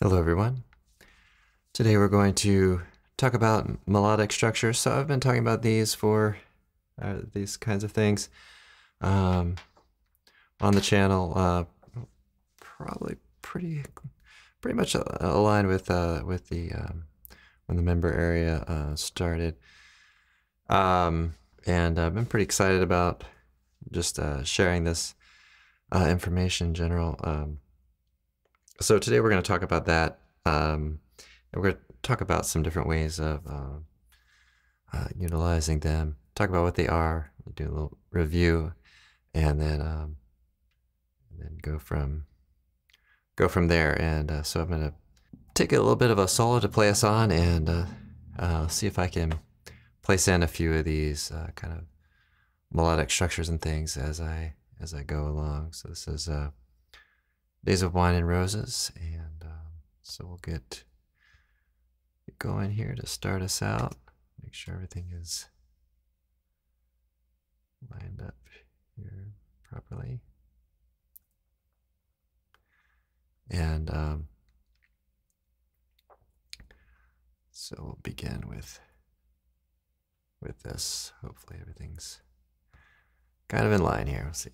Hello, everyone. Today we're going to talk about melodic structures. So I've been talking about these for uh, these kinds of things um, on the channel, uh, probably pretty pretty much aligned with uh, with the um, when the member area uh, started, um, and I've been pretty excited about just uh, sharing this uh, information in general. So today we're going to talk about that. Um, and we're going to talk about some different ways of uh, uh, utilizing them. Talk about what they are. Do a little review, and then um, and then go from go from there. And uh, so I'm going to take a little bit of a solo to play us on, and uh, uh, see if I can place in a few of these uh, kind of melodic structures and things as I as I go along. So this is. Days of Wine and Roses. And um, so we'll get going here to start us out. Make sure everything is lined up here properly. And um, so we'll begin with with this. Hopefully everything's kind of in line here. We'll see.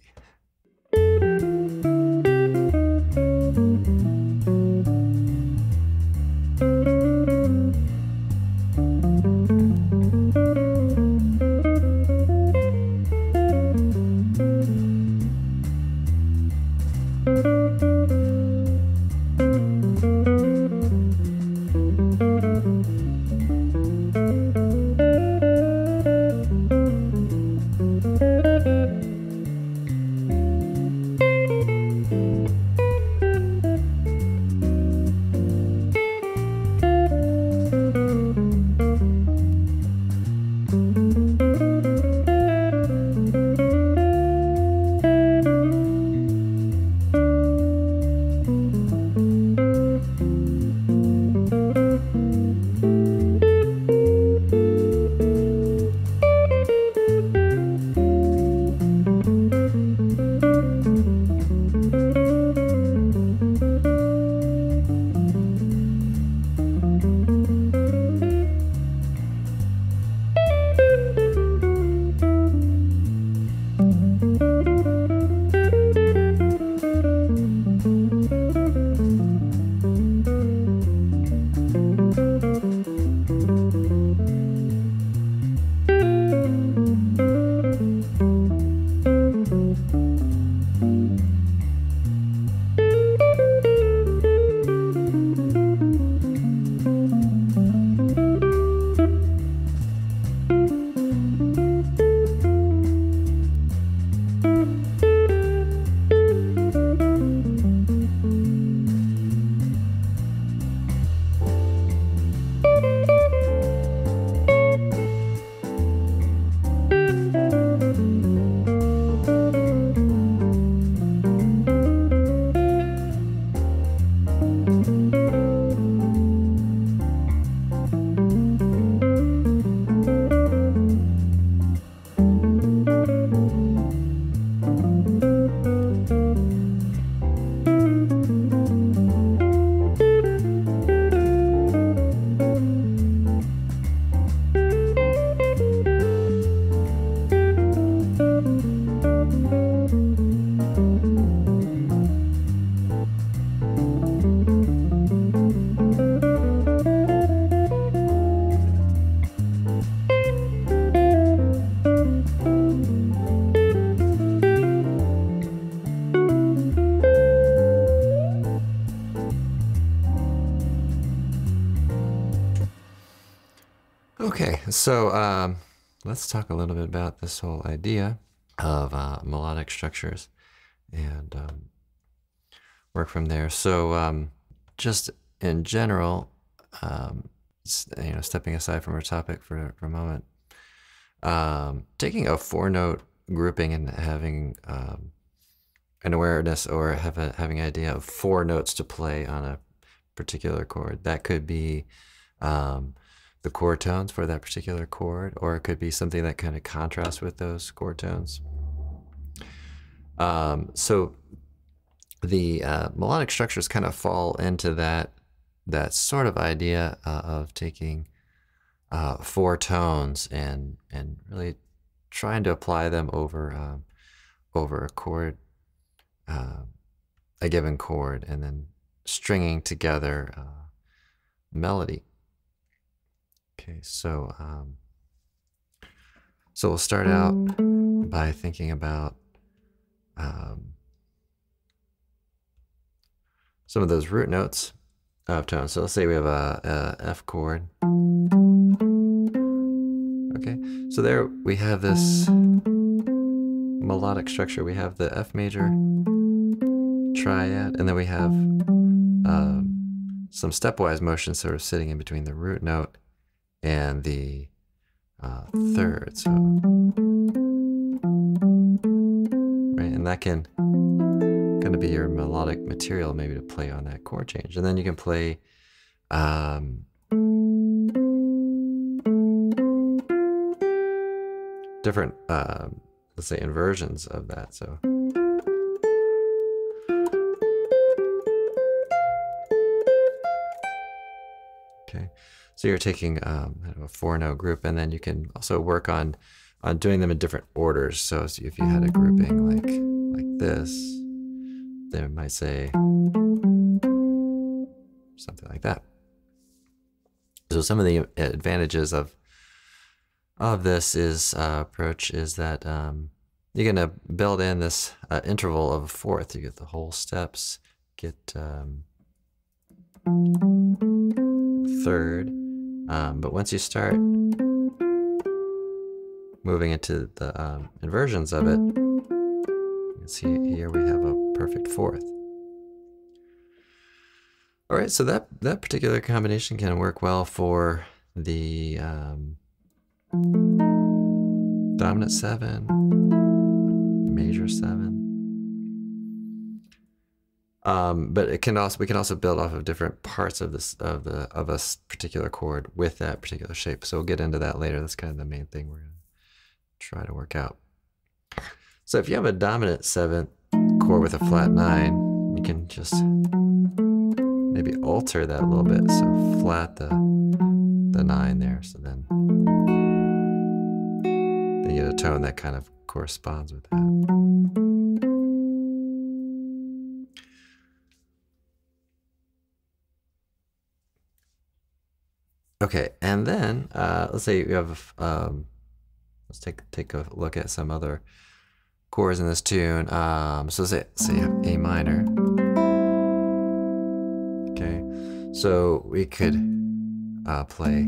Okay, so um, let's talk a little bit about this whole idea of uh, melodic structures and um, work from there. So, um, just in general, um, you know, stepping aside from our topic for, for a moment, um, taking a four note grouping and having um, an awareness or have a, having an idea of four notes to play on a particular chord. That could be um, the chord tones for that particular chord, or it could be something that kind of contrasts with those chord tones. Um, so the uh, melodic structures kind of fall into that that sort of idea uh, of taking uh, four tones and and really trying to apply them over um, over a chord, uh, a given chord, and then stringing together uh, melody. Okay, so um, so we'll start out by thinking about um, some of those root notes of tones. So let's say we have a, a F chord. Okay, so there we have this melodic structure. We have the F major triad, and then we have um, some stepwise motion sort of sitting in between the root note and the uh, third. So, right, and that can going to be your melodic material maybe to play on that chord change. And then you can play um, different, uh, let's say, inversions of that. So. Okay, so you're taking um, a four note group, and then you can also work on on doing them in different orders. So, if you had a grouping like like this, they might say something like that. So some of the advantages of of this is uh, approach is that um, you're going to build in this uh, interval of a fourth. You get the whole steps, get um, third, um, but once you start moving into the um, inversions of it, you can see here we have a perfect fourth. All right, so that, that particular combination can work well for the um, dominant seven, major seven. Um, but it can also we can also build off of different parts of this of the of a particular chord with that particular shape. So we'll get into that later. That's kind of the main thing we're gonna try to work out. So if you have a dominant seventh chord with a flat nine, you can just maybe alter that a little bit. So flat the the nine there. So then, then you get a tone that kind of corresponds with that. Okay, and then uh, let's say you have um, let's take take a look at some other chords in this tune. Um, so say say A minor. Okay, so we could uh, play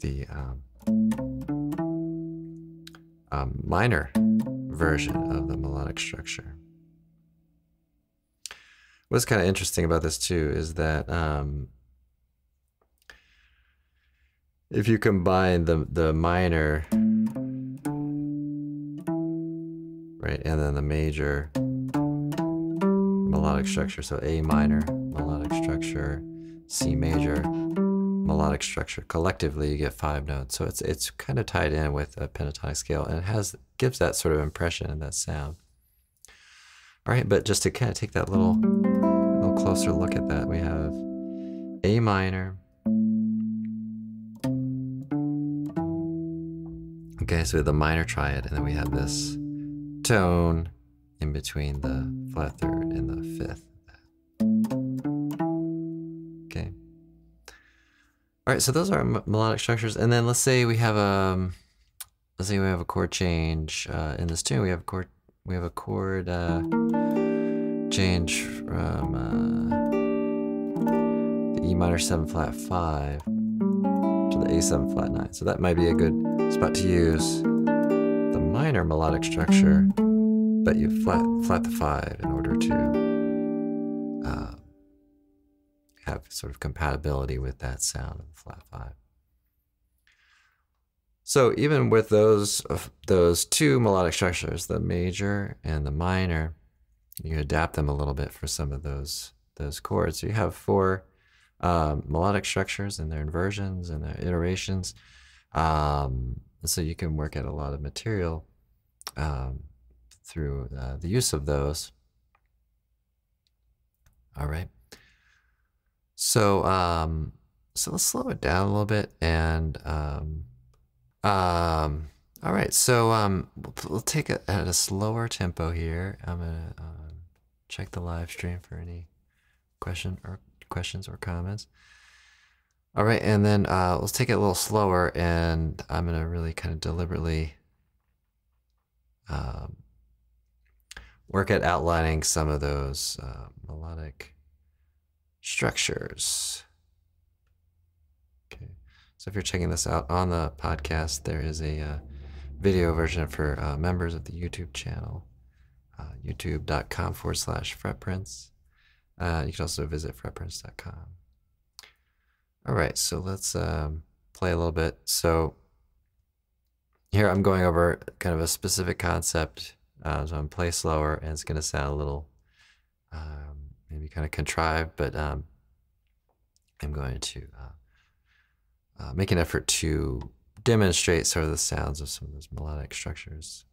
the um, um, minor version of the melodic structure. What's kind of interesting about this too is that um, if you combine the the minor right and then the major melodic structure. So a minor melodic structure c major melodic structure. Collectively you get five notes. So it's it's kind of tied in with a pentatonic scale and it has gives that sort of impression and that sound. All right but just to kind of take that little little closer look at that we have a minor Okay, so we have the minor triad, and then we have this tone in between the flat third and the fifth. Okay. All right, so those are melodic structures, and then let's say we have a, um, let's say we have a chord change uh, in this tune. We have a chord, we have a chord uh, change from uh, the E minor seven flat five to the A7 flat 9. So that might be a good spot to use the minor melodic structure, but you flat, flat the 5 in order to uh, have sort of compatibility with that sound of the flat 5. So even with those those two melodic structures, the major and the minor, you adapt them a little bit for some of those those chords. So you have four um, melodic structures and their inversions and their iterations. Um, so you can work at a lot of material um, through uh, the use of those. All right. So, um, so let's slow it down a little bit and, um, um, all right. So, um, we'll, we'll take it at a slower tempo here. I'm gonna um, check the live stream for any question or questions or comments. All right, and then uh, let's take it a little slower, and I'm gonna really kind of deliberately um, work at outlining some of those uh, melodic structures. Okay, so if you're checking this out on the podcast, there is a uh, video version for uh, members of the YouTube channel, uh, youtube.com forward slash fretprints. Uh, you can also visit fretprints.com. All right, so let's um, play a little bit. So here I'm going over kind of a specific concept. Uh, so I'm play slower, and it's going to sound a little um, maybe kind of contrived, but um, I'm going to uh, uh, make an effort to demonstrate sort of the sounds of some of those melodic structures.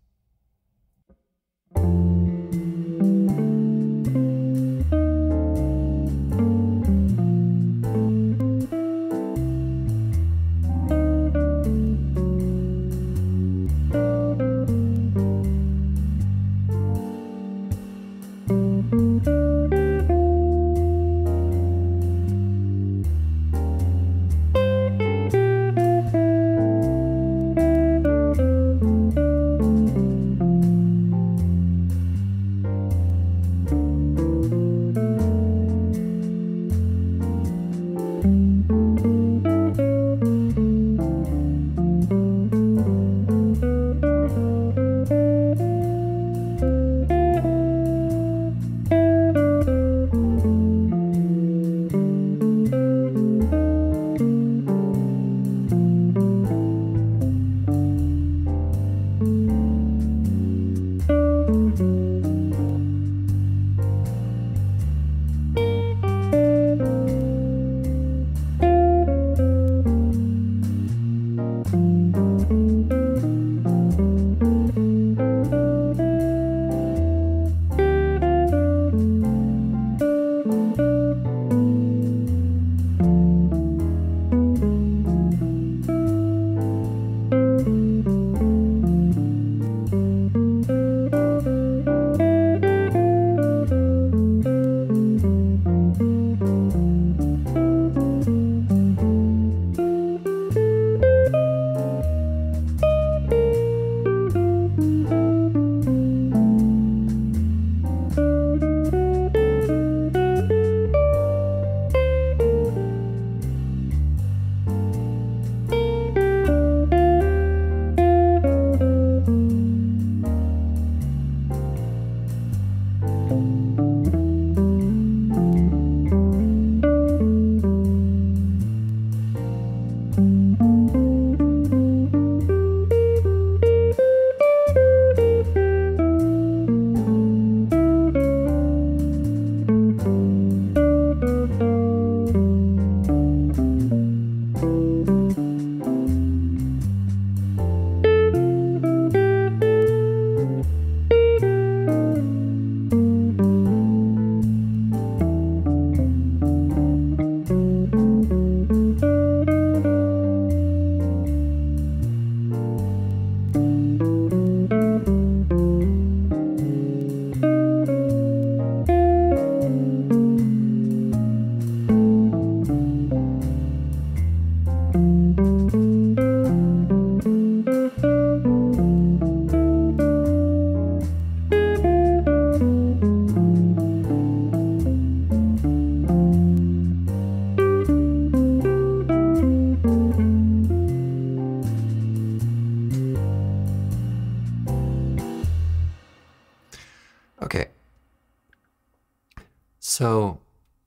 So,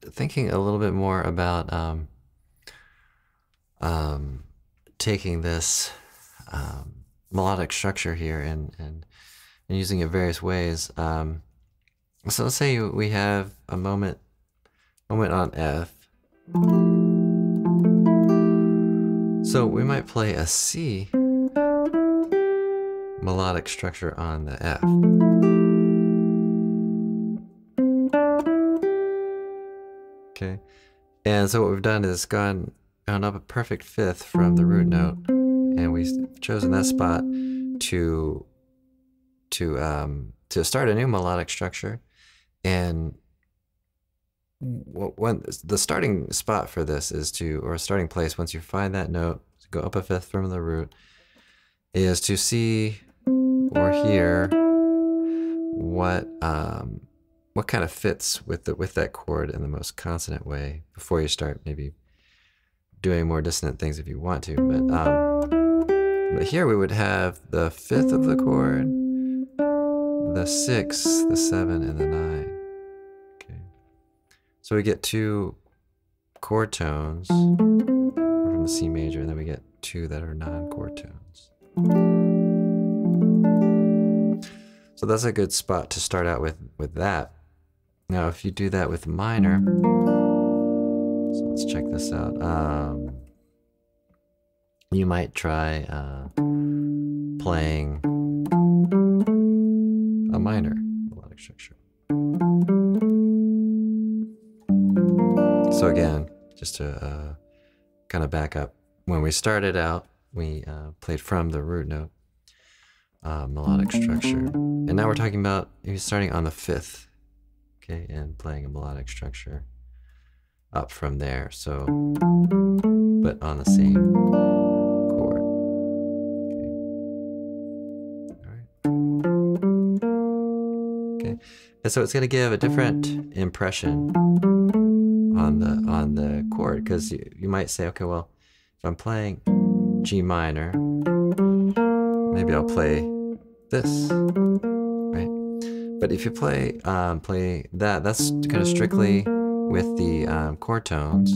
thinking a little bit more about um, um, taking this um, melodic structure here and, and, and using it various ways. Um, so let's say we have a moment moment on F. So we might play a C melodic structure on the F. Okay. And so what we've done is gone, gone up a perfect fifth from the root note, and we've chosen that spot to to um, to start a new melodic structure. And when the starting spot for this is to, or a starting place, once you find that note, go up a fifth from the root, is to see or hear what um, what kind of fits with the with that chord in the most consonant way before you start maybe doing more dissonant things if you want to. But um, but here we would have the fifth of the chord, the six, the seven, and the nine. Okay, so we get two chord tones from the C major, and then we get two that are non-chord tones. So that's a good spot to start out with with that. Now, if you do that with minor, so let's check this out. Um, you might try uh, playing a minor melodic structure. So again, just to uh, kind of back up, when we started out, we uh, played from the root note uh, melodic structure, and now we're talking about starting on the fifth okay, and playing a melodic structure up from there. So, but on the same chord. Okay. All right. Okay. And so it's going to give a different impression on the on the chord because you, you might say, okay, well, if I'm playing G minor, maybe I'll play this. But if you play um, play that, that's kind of strictly with the um, chord tones.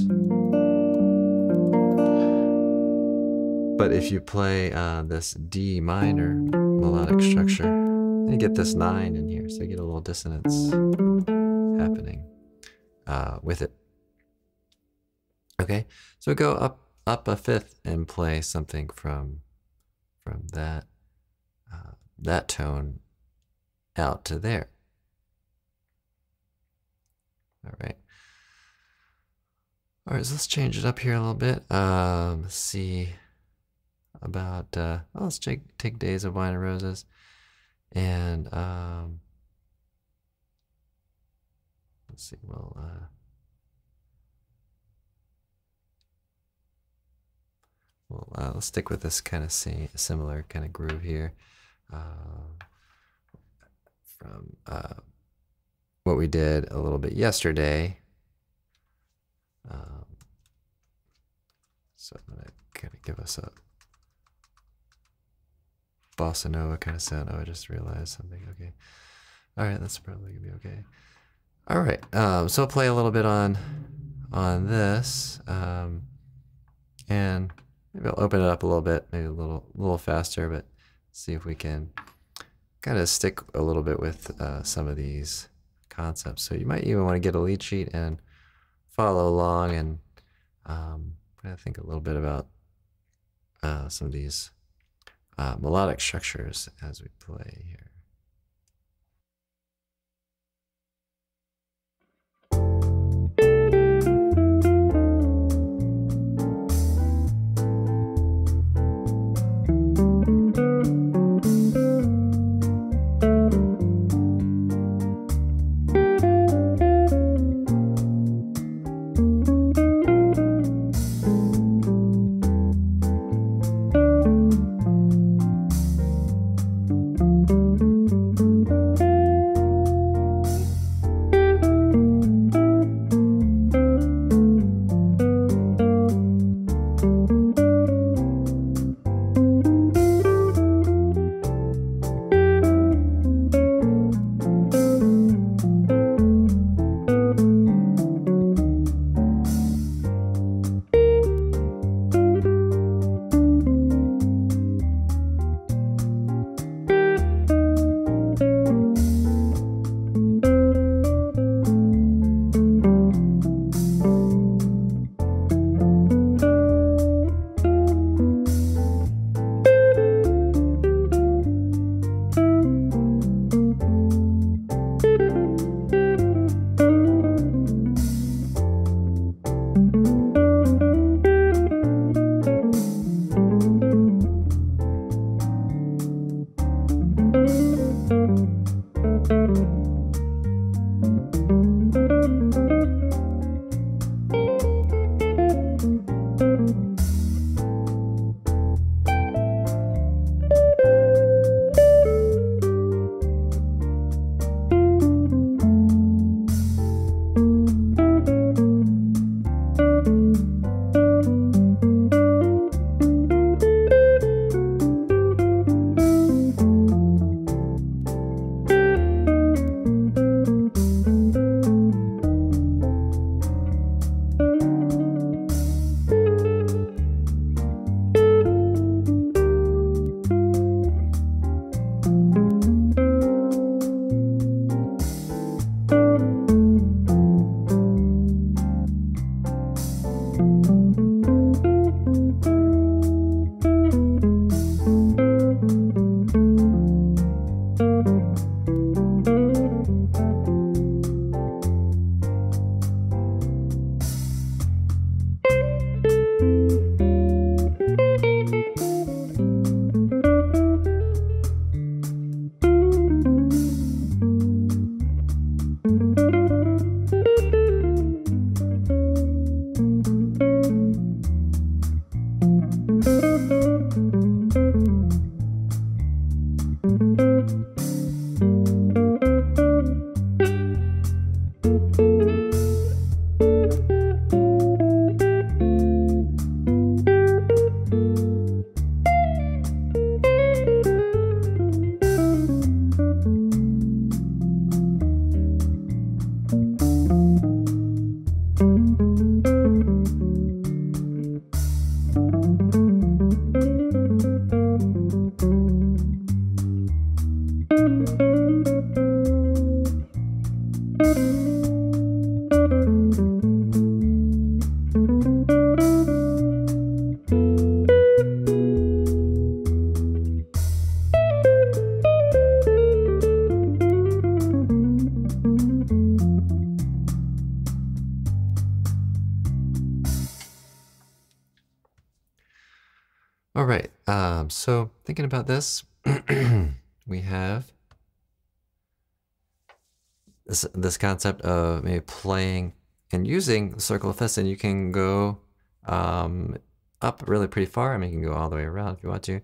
But if you play uh, this D minor melodic structure, you get this nine in here, so you get a little dissonance happening uh, with it. Okay, so go up up a fifth and play something from from that uh, that tone out to there. All right. All right, so let's change it up here a little bit. Um, see about, uh, well, let's take, take Days of Wine and Roses. And, um, let's see, well, uh, well, uh, let's stick with this kind of similar kind of groove here. Uh, from uh, what we did a little bit yesterday. Um, so I'm to kind of give us a bossa nova kind of sound. Oh, I just realized something. Okay. All right, that's probably to be okay. All right, um, so I'll play a little bit on on this, um, and maybe I'll open it up a little bit, maybe a little little faster, but see if we can kind of stick a little bit with uh, some of these concepts. So you might even want to get a lead sheet and follow along and um, think a little bit about uh, some of these uh, melodic structures as we play here. Thinking about this, we have this this concept of maybe playing and using the circle of fifths, and you can go um, up really pretty far. I mean, you can go all the way around if you want to.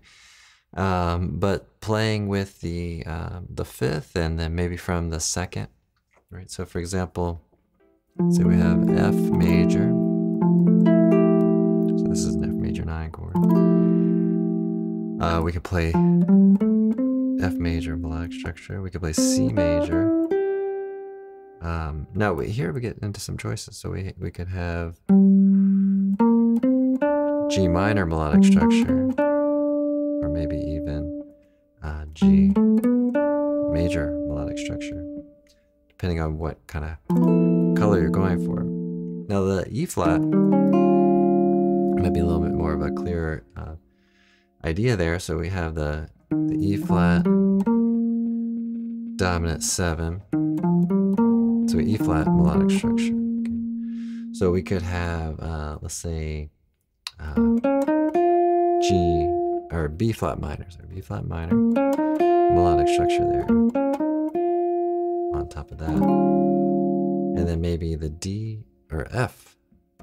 Um, but playing with the um, the fifth, and then maybe from the second, right? So, for example, say we have F major. Uh, we could play F major melodic structure. We could play C major. Um, now here we get into some choices. So we we could have G minor melodic structure, or maybe even uh, G major melodic structure, depending on what kind of color you're going for. Now the E flat might be a little bit more of a clearer uh, idea there. So we have the, the E flat, dominant seven, so E flat melodic structure. Okay. So we could have, uh, let's say, uh, G or B flat minor, sorry, B flat minor, melodic structure there on top of that. And then maybe the D or F.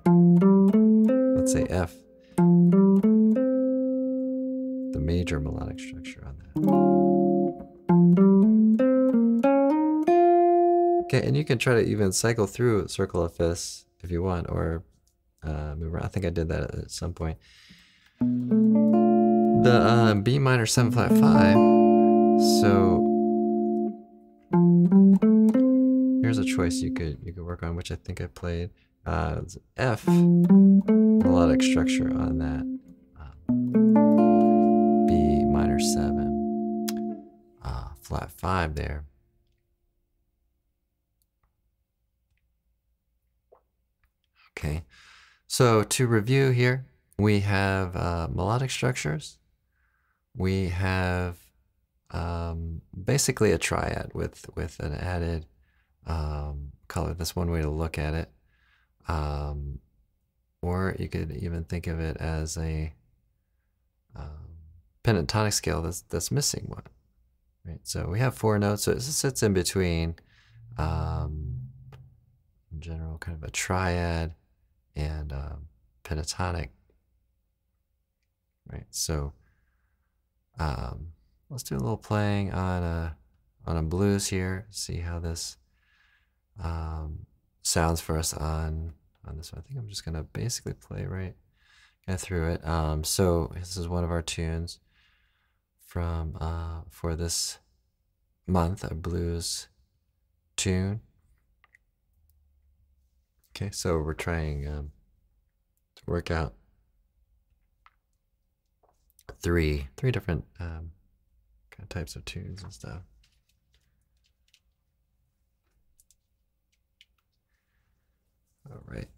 Let's say F the major melodic structure on that. Okay, and you can try to even cycle through circle of fifths if you want, or uh, I think I did that at some point. The uh, B minor 7 flat 5, so here's a choice you could you could work on, which I think I played. Uh, F melodic structure on that minor 7. Uh, flat 5 there. Okay, so to review here, we have uh, melodic structures. We have um, basically a triad with, with an added um, color. That's one way to look at it. Um, or you could even think of it as a uh, pentatonic scale that's that's missing one. Right. So we have four notes, so it sits in between. Um, in general, kind of a triad and um, pentatonic. Right. So um, let's do a little playing on a on a blues here. See how this um, sounds for us on on this one. I think I'm just gonna basically play right kind through it. Um, so this is one of our tunes from uh, for this month, a blues tune. Okay, so we're trying um, to work out three three different um, kind of types of tunes and stuff. All right.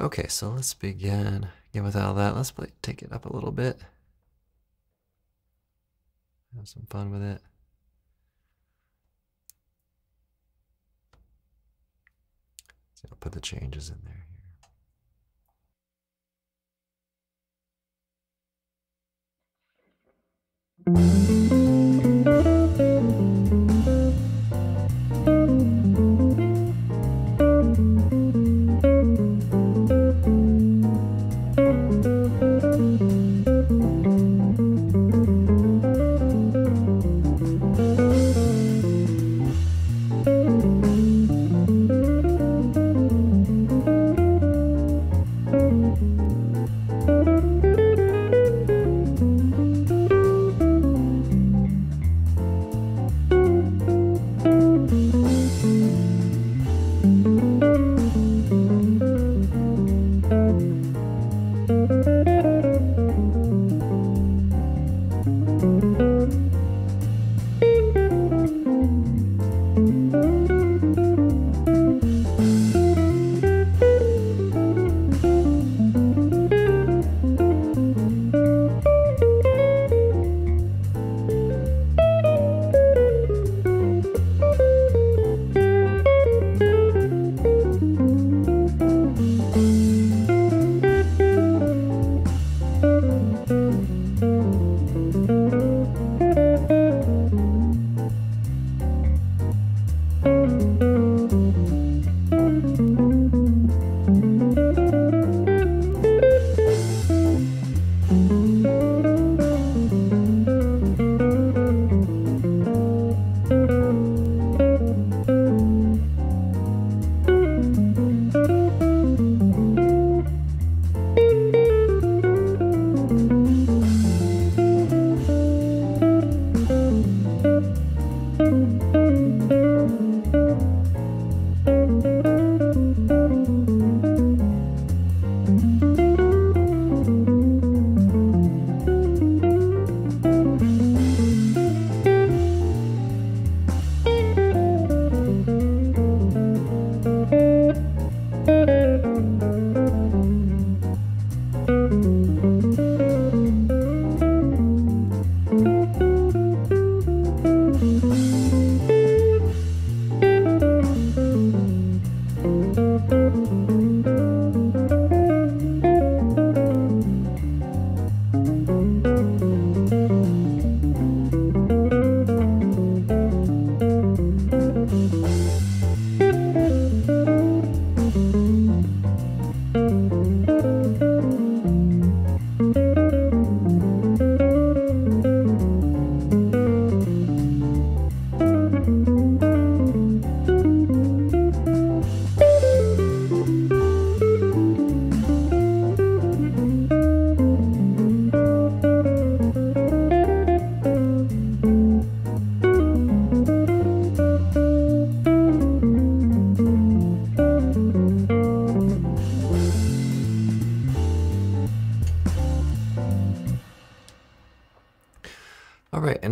Okay, so let's begin. Again, with all that, let's play, take it up a little bit. Have some fun with it. So I'll put the changes in there here.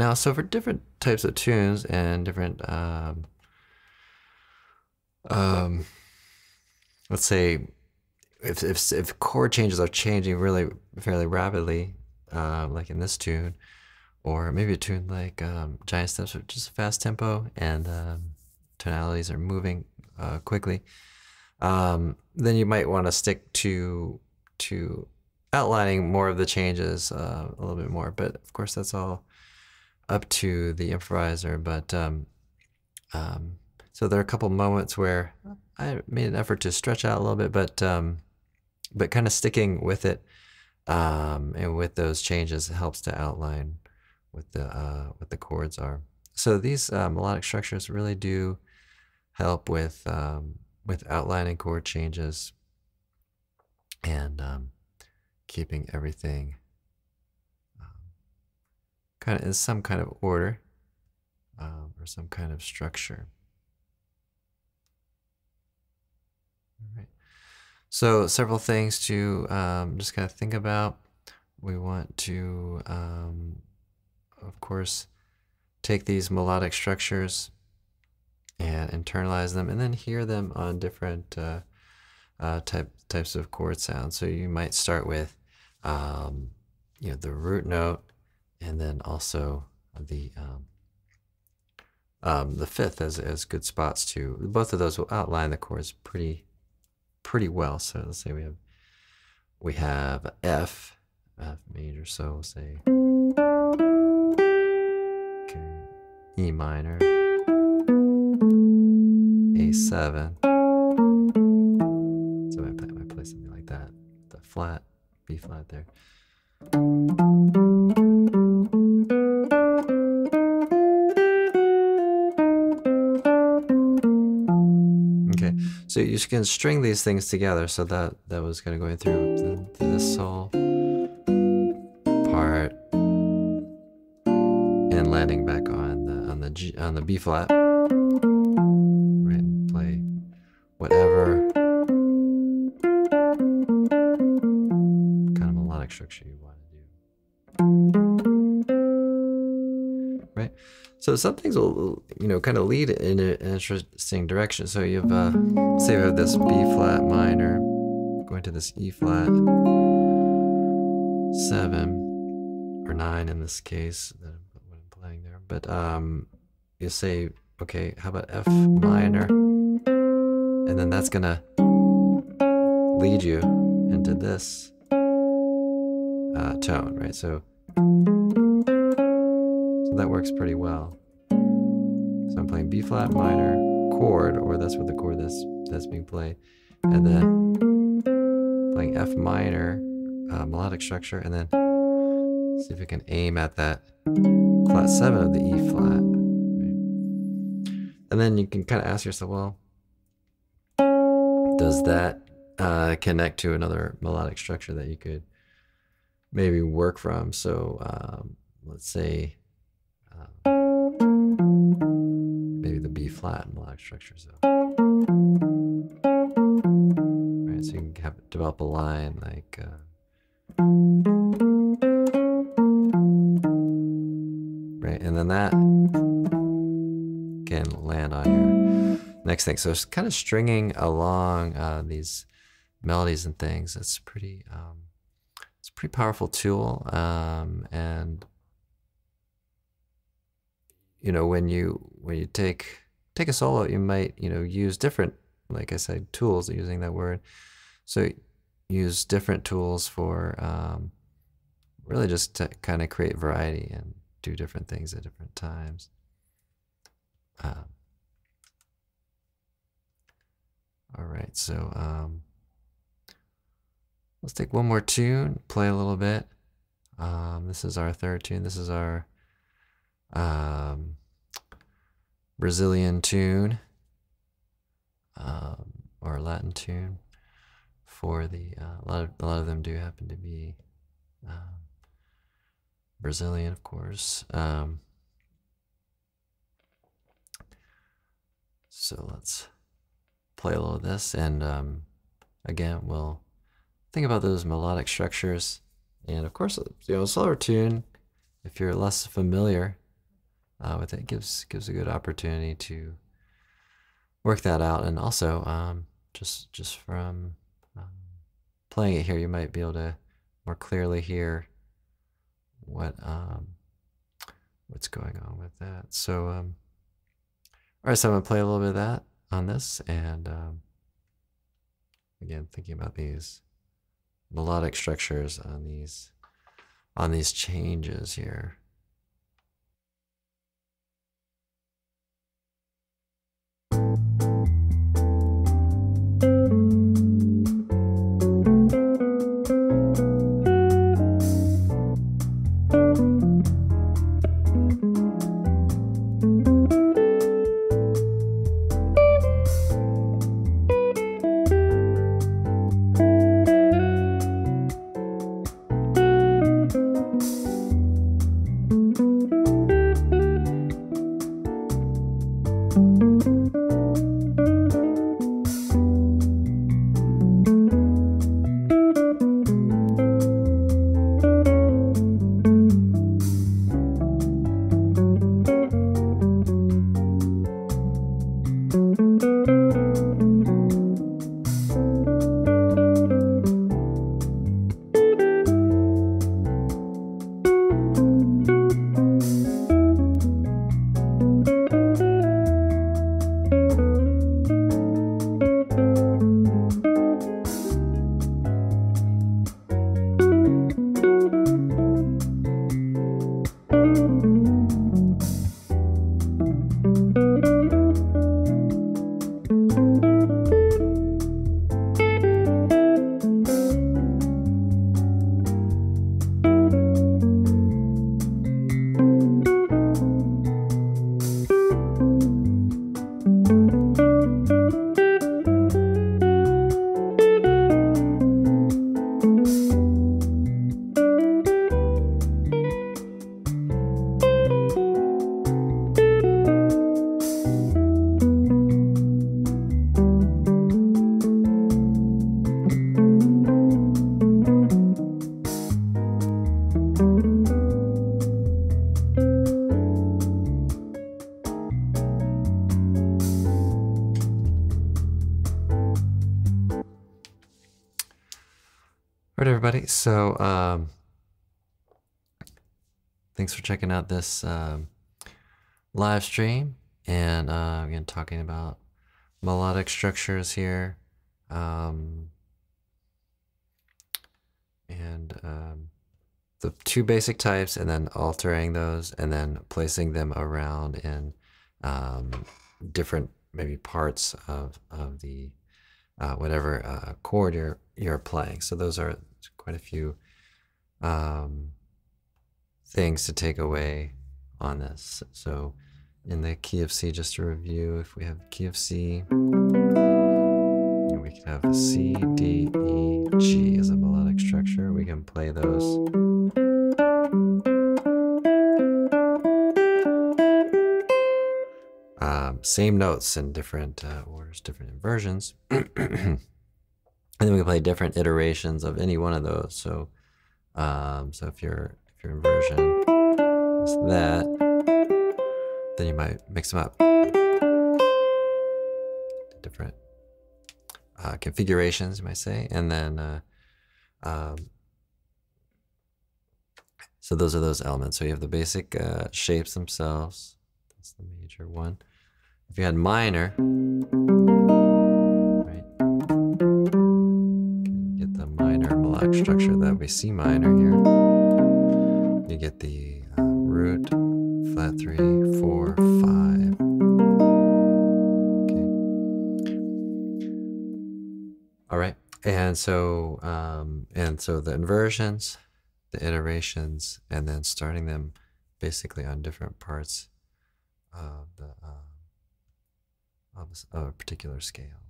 Now, so for different types of tunes and different, um, um, let's say, if, if, if chord changes are changing really fairly rapidly, uh, like in this tune, or maybe a tune like um, Giant Steps, which is a fast tempo and um, tonalities are moving uh, quickly. Um, then you might want to stick to to outlining more of the changes uh, a little bit more. But of course, that's all up to the improviser. But um, um, so there are a couple moments where I made an effort to stretch out a little bit, but um, but kind of sticking with it um, and with those changes helps to outline what the uh, what the chords are. So these uh, melodic structures really do help with um, with outlining chord changes and um, keeping everything um, kind of in some kind of order um, or some kind of structure. All right. So several things to um, just kind of think about. We want to, um, of course, take these melodic structures and internalize them, and then hear them on different uh, uh, type types of chord sounds. So you might start with, um, you know, the root note, and then also the um, um, the fifth as as good spots too. Both of those will outline the chords pretty pretty well. So let's say we have we have F F major. So we'll say okay, E minor, A7. So I might, might play something like that. The flat, B flat there. So you can string these things together. So that that was kind of going through, this whole part and landing back on the on the G on the B flat. Some things will, you know, kind of lead in an interesting direction. So you have, uh, say, we have this B flat minor going to this E flat seven or nine in this case that I'm playing there. But um, you say, okay, how about F minor, and then that's gonna lead you into this uh, tone, right? So. So that works pretty well. I'm playing B flat minor chord, or that's what the chord that's that's being played, and then playing F minor uh, melodic structure, and then see if we can aim at that flat seven of the E flat. And then you can kind of ask yourself, well, does that uh, connect to another melodic structure that you could maybe work from? So um, let's say maybe the B flat melodic structure. So, right, so you can have develop a line like. Uh, right, and then that can land on your next thing. So it's kind of stringing along uh, these melodies and things. It's pretty. Um, it's a pretty powerful tool, um, and you know when you when you take take a solo you might you know use different like i said tools using that word. So use different tools for um, really just to kind of create variety and do different things at different times. Um, all right so um, let's take one more tune play a little bit. Um, this is our third tune. This is our um, Brazilian tune um, or Latin tune for the uh, a lot of a lot of them do happen to be um, Brazilian, of course. Um, so let's play a little of this, and um, again, we'll think about those melodic structures, and of course, you know, slower tune. If you're less familiar uh, with it gives gives a good opportunity to work that out and also um, just just from um, playing it here you might be able to more clearly hear what um, what's going on with that. So, um, all right, so I'm gonna play a little bit of that on this, and um, again, thinking about these melodic structures on these on these changes here. So, um, thanks for checking out this um, live stream. And uh, again, talking about melodic structures here. Um, and um, the two basic types, and then altering those, and then placing them around in um, different maybe parts of, of the uh, whatever uh, chord you're you're playing. So those are quite a few um, things to take away on this. So in the key of C, just to review, if we have key of C, we can have C, D, E, G as a melodic structure. We can play those. Um, same notes in different uh, orders, different inversions. and then we can play different iterations of any one of those. So, um, so if your if your inversion is that, then you might mix them up. Different uh, configurations, you might say, and then uh, um, so those are those elements. So you have the basic uh, shapes themselves. That's the major one. If you had minor, structure. That we C minor here. You get the uh, root, flat three, four, five. Okay. All right. And so, um, and so the inversions, the iterations, and then starting them basically on different parts of the uh, of a particular scale.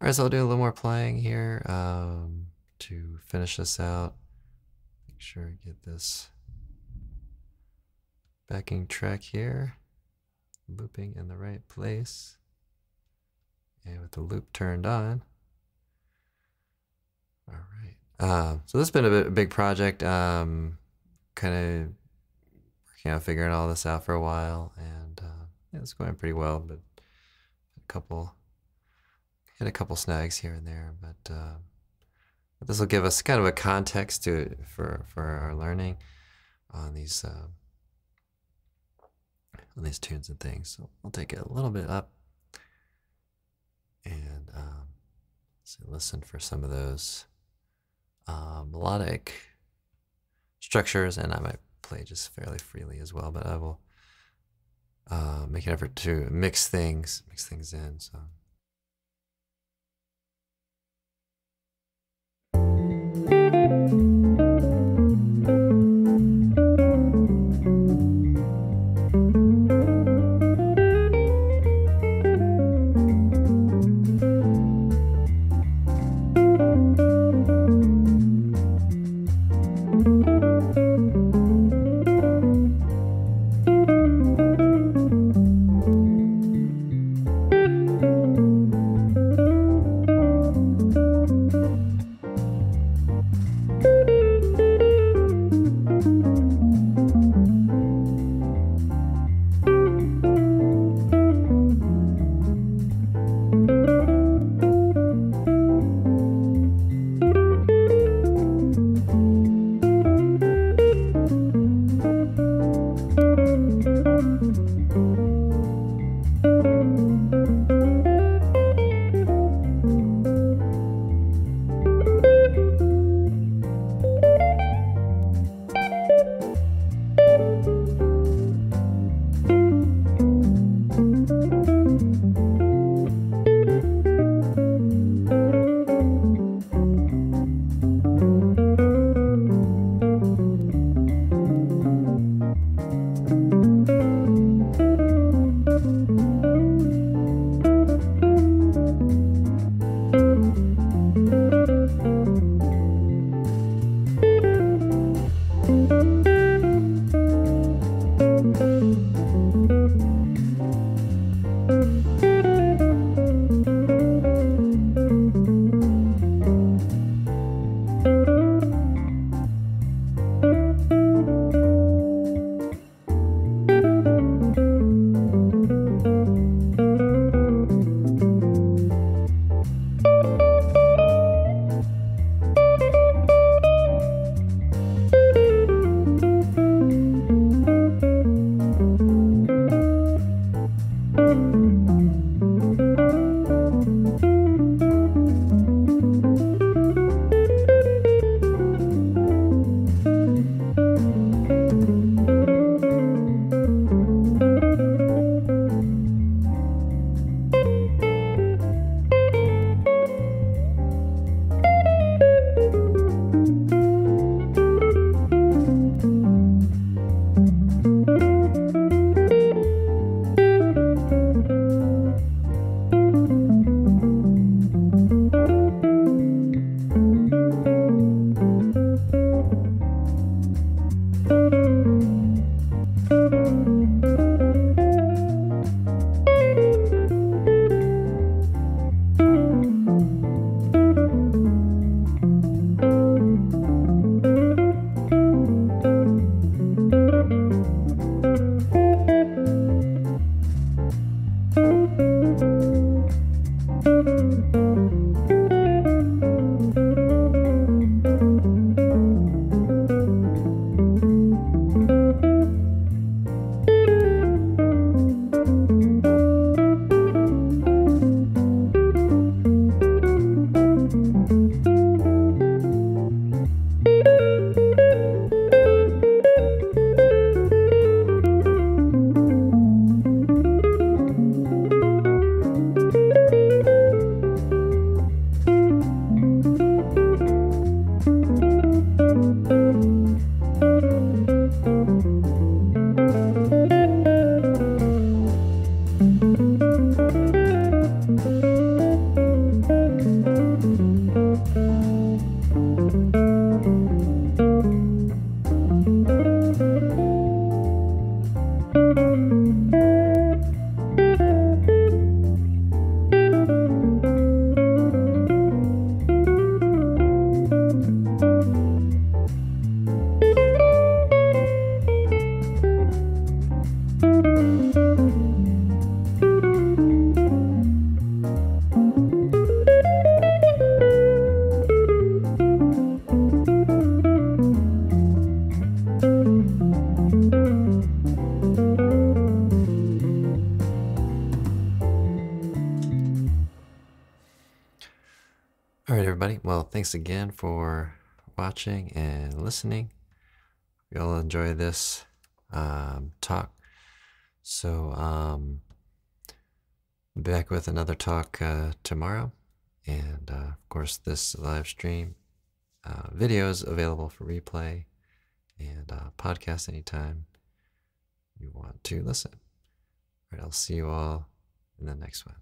All right, so I'll do a little more playing here um, to finish this out. Make sure I get this backing track here, looping in the right place, and with the loop turned on. All right. Uh, so this has been a, bit, a big project. Um, kind of working on figuring all this out for a while, and uh, yeah, it's going pretty well. But a couple hit a couple snags here and there, but uh, this will give us kind of a context to for for our learning on these uh, on these tunes and things. So we'll take it a little bit up and um, so listen for some of those uh, melodic structures, and I might play just fairly freely as well, but I will uh, make an effort to mix things, mix things in. So. Thanks again for watching and listening. We all enjoy this um, talk. So, um, back with another talk uh, tomorrow. And uh, of course, this live stream uh, video is available for replay and uh, podcast anytime you want to listen. All right, I'll see you all in the next one.